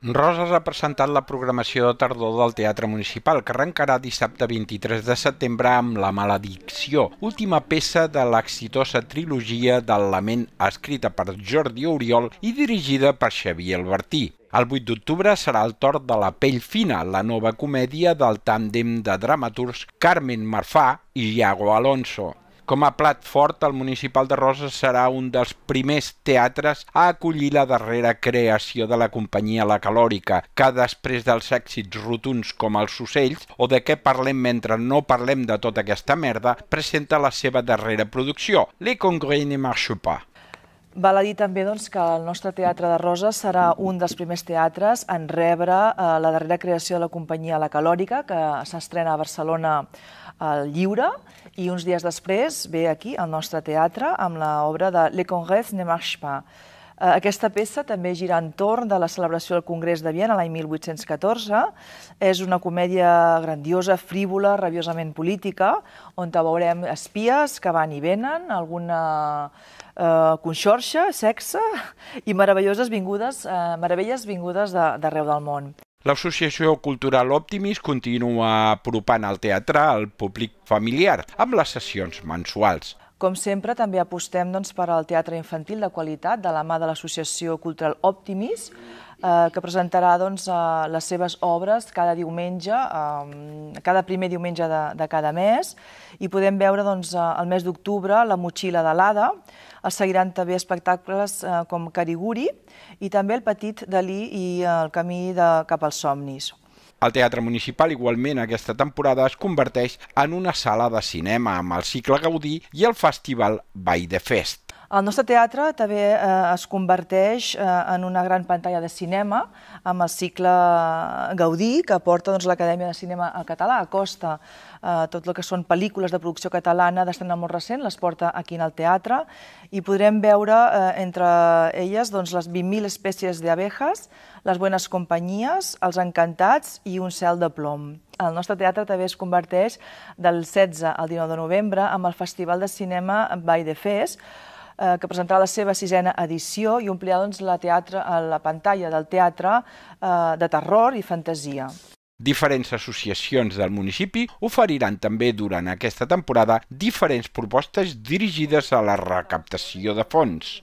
Roses ha presentat la programació de tardor del Teatre Municipal, que arrencarà dissabte 23 de setembre amb La maledicció, última peça de l'exitosa trilogia del Lament escrita per Jordi Oriol i dirigida per Xavier Albertí. El 8 d'octubre serà el torn de La pell fina, la nova comèdia del tàndem de dramaturgs Carmen Marfà i Iago Alonso. Com a plat fort, el Municipal de Roses serà un dels primers teatres a acollir la darrera creació de la companyia La Calòrica, que després dels èxits rotuns com els ocells o de què parlem mentre no parlem de tota aquesta merda, presenta la seva darrera producció, Les Congrès ne marche pas. Val a dir també doncs, que el nostre Teatre de Roses serà un dels primers teatres en rebre eh, la darrera creació de la companyia La Calòrica, que s'estrena a Barcelona al Lliure i uns dies després ve aquí al nostre teatre amb l'obra de Le Congrès ne marche pas. Eh, aquesta peça també gira entorn de la celebració del Congrés de Viena l'any 1814. És una comèdia grandiosa, frívola, rabiosament política, on veurem espies que van i venen, alguna eh, conxorxa, sexe i meravelloses vingudes, eh, meravelles vingudes d'arreu del món. L'Associació Cultural Optimis continua apropant el teatre al públic familiar amb les sessions mensuals. Com sempre, també apostem doncs, per al teatre infantil de qualitat de la mà de l'Associació Cultural Optimis, eh, que presentarà doncs, eh, les seves obres cada diumenge, eh, cada primer diumenge de, de cada mes, i podem veure doncs, eh, el mes d'octubre La motxilla de l'Ada, es seguiran també espectacles eh, com Cariguri i també El petit Dalí i El camí de, cap als somnis. El Teatre Municipal igualment aquesta temporada es converteix en una sala de cinema amb el cicle Gaudí i el festival Vall de Fest. El nostre teatre també eh, es converteix eh, en una gran pantalla de cinema amb el cicle Gaudí, que porta doncs, l'Acadèmia de Cinema al català, acosta eh, tot el que són pel·lícules de producció catalana d'estrena molt recent, les porta aquí el teatre, i podrem veure eh, entre elles doncs, les 20.000 espècies d'abejas, les buenas companyies, els encantats i un cel de plom. El nostre teatre també es converteix del 16 al 19 de novembre amb el Festival de Cinema Vall de Fes, eh, que presentarà la seva sisena edició i omplirà doncs, la, teatre, la pantalla del teatre eh, de terror i fantasia. Diferents associacions del municipi oferiran també durant aquesta temporada diferents propostes dirigides a la recaptació de fons.